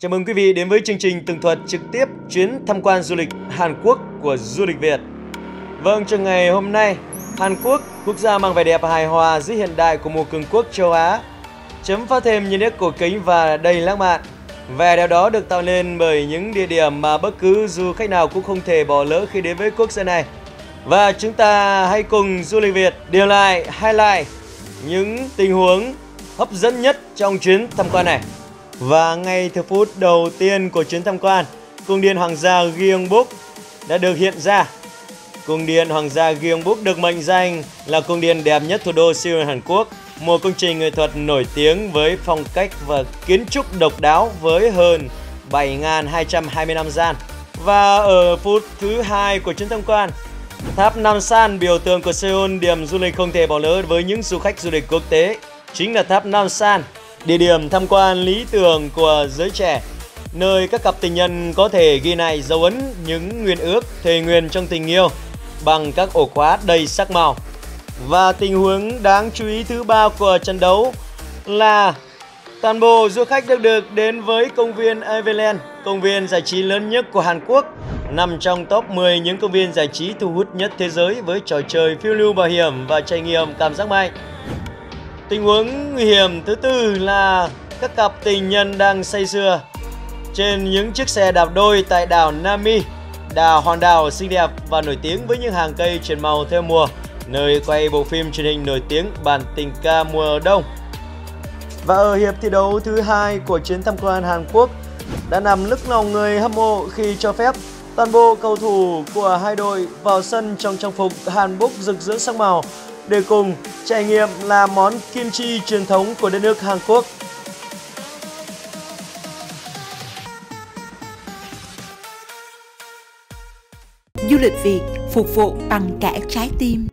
Chào mừng quý vị đến với chương trình tường thuật trực tiếp chuyến tham quan du lịch Hàn Quốc của Du lịch Việt. Vâng, trong ngày hôm nay, Hàn Quốc, quốc gia mang vẻ đẹp hài hòa giữa hiện đại của một cường quốc châu Á, chấm phá thêm những nét cổ kính và đầy lãng mạn. Vẻ đẹp đó được tạo nên bởi những địa điểm mà bất cứ du khách nào cũng không thể bỏ lỡ khi đến với quốc gia này. Và chúng ta hãy cùng du lịch Việt điều lại, highlight những tình huống hấp dẫn nhất trong chuyến tham quan này. Và ngay từ phút đầu tiên của chuyến tham quan, cung điện hoàng gia Gyeongbuk đã được hiện ra. Cung điện hoàng gia Gyeongbuk được mệnh danh là cung điện đẹp nhất thủ đô Seoul Hàn Quốc, một công trình nghệ thuật nổi tiếng với phong cách và kiến trúc độc đáo với hơn 7.220 năm gian. Và ở phút thứ hai của chuyến tham quan, tháp Nam San biểu tượng của Seoul, điểm du lịch không thể bỏ lỡ với những du khách du lịch quốc tế, chính là tháp Nam San Địa điểm tham quan lý tưởng của giới trẻ Nơi các cặp tình nhân có thể ghi lại dấu ấn những nguyện ước thề nguyện trong tình yêu Bằng các ổ khóa đầy sắc màu Và tình huống đáng chú ý thứ ba của trận đấu là Toàn bộ du khách được được đến với công viên Everland, công viên giải trí lớn nhất của Hàn Quốc, nằm trong top 10 những công viên giải trí thu hút nhất thế giới với trò chơi phiêu lưu bảo hiểm và trải nghiệm cảm giác mạnh. Tình huống nguy hiểm thứ tư là các cặp tình nhân đang say sưa trên những chiếc xe đạp đôi tại đảo Nami, đảo hòn đảo xinh đẹp và nổi tiếng với những hàng cây chuyển màu theo mùa, nơi quay bộ phim truyền hình nổi tiếng Bản tình ca mùa đông. Và ở hiệp thi đấu thứ hai của chuyến tham quan Hàn Quốc đã nằm lức lòng người hâm mộ khi cho phép toàn bộ cầu thủ của hai đội vào sân trong trang phục Hàn Quốc rực rỡ sắc màu để cùng trải nghiệm làm món kim chi truyền thống của đất nước Hàn Quốc. Du lịch Việt phục vụ bằng cả trái tim.